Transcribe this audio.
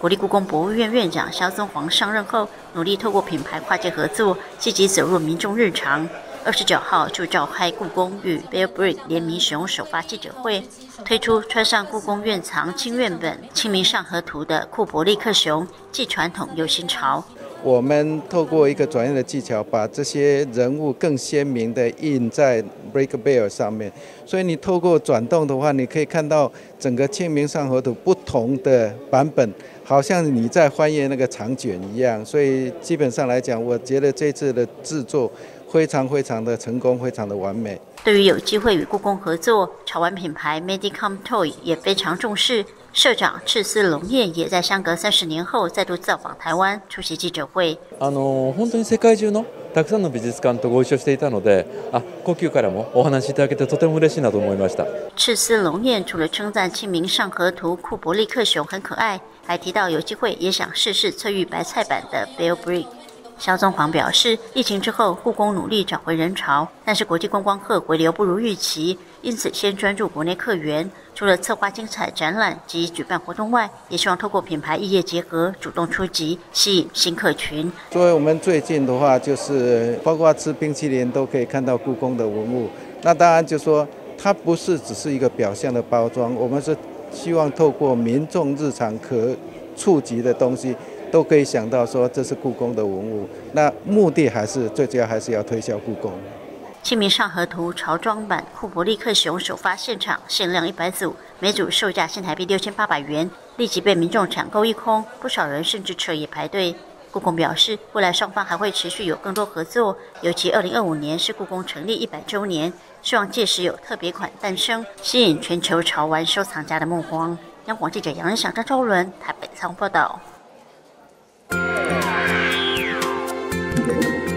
国立故宫博物院院长萧宗煌上任后，努力透过品牌跨界合作，积极走入民众日常。二十九号就召开故宫与 Bearbrick 联名熊首发记者会，推出穿上故宫院藏《清院本清明上河图》的库珀利克熊，既传统又新潮。我们透过一个转印的技巧，把这些人物更鲜明的印在 Break Bell 上面。所以你透过转动的话，你可以看到整个《清明上河图》不同的版本，好像你在翻阅那个长卷一样。所以基本上来讲，我觉得这次的制作非常非常的成功，非常的完美。对于有机会与故宫合作，潮玩品牌 MediCom Toy 也非常重视。社長赤司龍彦也在相隔三十年後再度造訪台灣，出席記者會。あの本当に世界中のたくさんの美術館とご一緒していたので、あ、故宮からもお話しいただけてとても嬉しいなと思いました。赤司龍彦除了稱讚《清明上河圖》庫伯利克熊很可愛，還提到有機會也想試試翠玉白菜版的 Bear Brick。 肖宗煌表示，疫情之后，故宫努力找回人潮，但是国际观光客回流不如预期，因此先专注国内客源。除了策划精彩展览及举办活动外，也希望透过品牌业业结合，主动出击，吸引新客群。作为我们最近的话，就是包括吃冰淇淋都可以看到故宫的文物。那当然就说，它不是只是一个表象的包装，我们是希望透过民众日常可触及的东西。都可以想到说这是故宫的文物，那目的还是最主要还是要推销故宫。清明上河图潮装版库伯立克熊首发现场限量一百组，每组售价新台币六千八百元，立即被民众抢购一空，不少人甚至彻夜排队。故宫表示，未来双方还会持续有更多合作，尤其二零二五年是故宫成立一百周年，希望届时有特别款诞生，吸引全球潮玩收藏家的目光。央广记者杨仁祥、张昭伦，台北仓报道。Thank you.